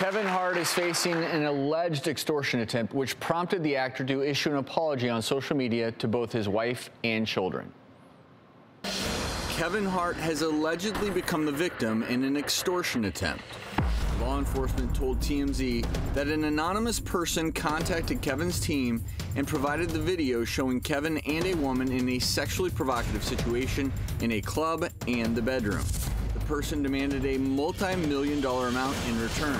Kevin Hart is facing an alleged extortion attempt, which prompted the actor to issue an apology on social media to both his wife and children. Kevin Hart has allegedly become the victim in an extortion attempt. Law enforcement told TMZ that an anonymous person contacted Kevin's team and provided the video showing Kevin and a woman in a sexually provocative situation in a club and the bedroom. Person demanded a multi million dollar amount in return.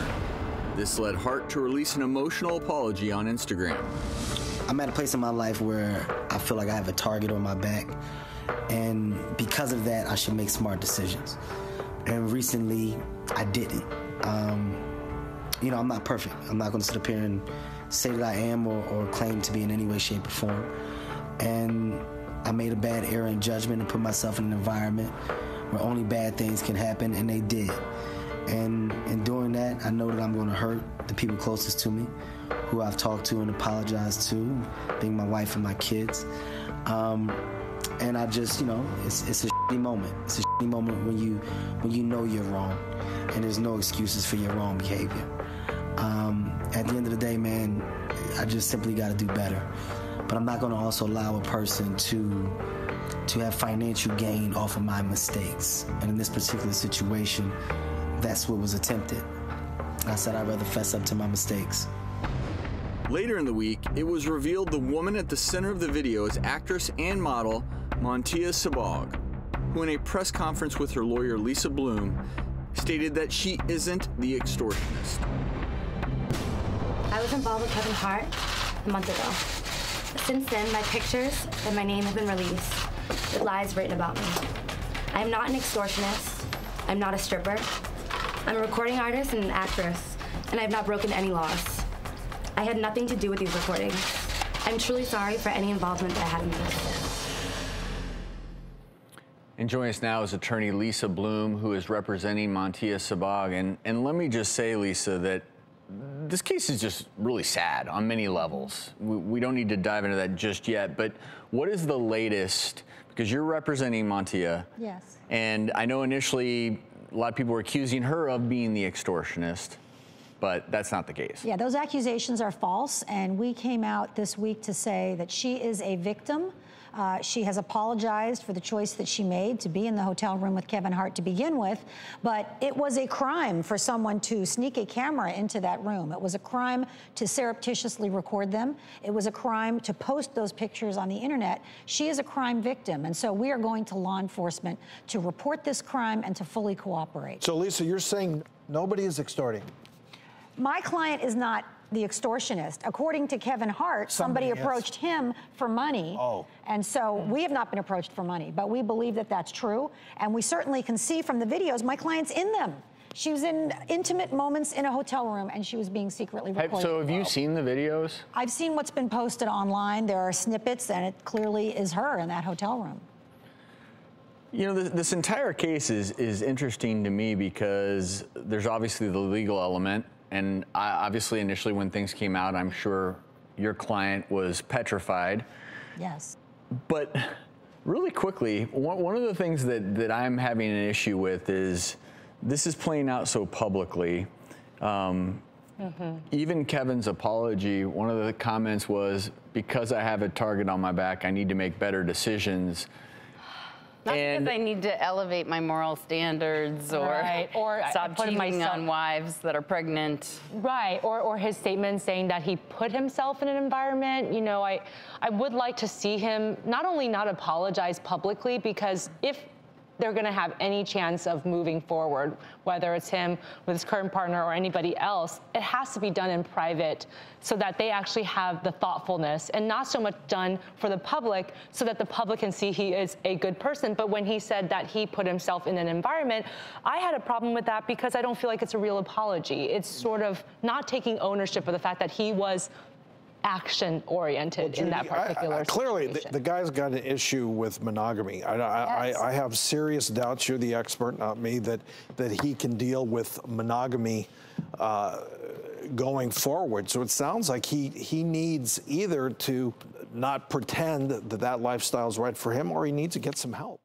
This led Hart to release an emotional apology on Instagram. I'm at a place in my life where I feel like I have a target on my back, and because of that, I should make smart decisions. And recently, I didn't. Um, you know, I'm not perfect. I'm not going to sit up here and say that I am or, or, claim to be in any way, shape, or form. And I made a bad error in judgment and put myself in an environment where only bad things can happen, and they did. And in doing that, I know that I'm going to hurt the people closest to me, who I've talked to and apologized to, being my wife and my kids. Um, and I just, you know, it's, it's a shitty moment. It's a shitty moment when you when you know you're wrong, and there's no excuses for your wrong behavior. Um, at the end of the day, man, I just simply got to do better. But I'm not going to also allow a person to to have financial gain off of my mistakes. And in this particular situation, that's what was attempted. I said I'd rather fess up to my mistakes. Later in the week, it was revealed the woman at the center of the video is actress and model Montia Sabbag, who in a press conference with her lawyer Lisa Bloom stated that she isn't the extortionist. I was involved with Kevin Hart a month ago. Since then, my pictures and my name have been released with lies written about me. I am not an extortionist. I'm not a stripper. I'm a recording artist and an actress, and I have not broken any laws. I had nothing to do with these recordings. I'm truly sorry for any involvement that I had in this. And joining us now is attorney Lisa Bloom, who is representing Montia Sabbag. And, and let me just say, Lisa, that this case is just really sad on many levels. We, we, don't need to dive into that just yet, but what is the latest? Because you're representing Montia. Yes. And I know initially a lot of people were accusing her of being the extortionist, but that's not the case. Yeah, those accusations are false, and we came out this week to say that she is a victim uh, she has apologized for the choice that she made to be in the hotel room with Kevin Hart to begin with, but it was a crime for someone to sneak a camera into that room. It was a crime to surreptitiously record them. It was a crime to post those pictures on the internet. She is a crime victim, and so we are going to law enforcement to report this crime and to fully cooperate. So, Lisa, you're saying nobody is extorting? My client is not the extortionist. According to Kevin Hart, somebody, somebody approached him for money. Oh. And so we have not been approached for money, but we believe that that's true. And we certainly can see from the videos, my client's in them. She was in intimate moments in a hotel room and she was being secretly recorded. So have you seen the videos? I've seen what's been posted online. There are snippets and it clearly is her in that hotel room. You know, this, this entire case is, is interesting to me because there's obviously the legal element and I, obviously, initially when things came out, I'm sure your client was petrified. Yes. But really quickly, one, one of the things that, that I'm having an issue with is this is playing out so publicly. Um, mm-hmm. Even Kevin's apology, one of the comments was, because I have a target on my back, I need to make better decisions. Not and because I need to elevate my moral standards or, right. or stop cheating myself, on wives that are pregnant. Right, or, or his statement saying that he put himself in an environment. You know, I, I would like to see him not only not apologize publicly, because if they're going to have any chance of moving forward, whether it's him with his current partner or anybody else, it has to be done in private so that they actually have the thoughtfulness and not so much done for the public so that the public can see he is a good person. But when he said that he put himself in an environment, I had a problem with that because I don't feel like it's a real apology. It's sort of not taking ownership of the fact that he was action oriented well, Judy, in that particular I, I, clearly the, the, guy's got an issue with monogamy. I, yes. I, have serious doubts you're the expert not me that that he can deal with monogamy uh, going forward. So it sounds like he he needs either to not pretend that that lifestyle is right for him or he needs to get some help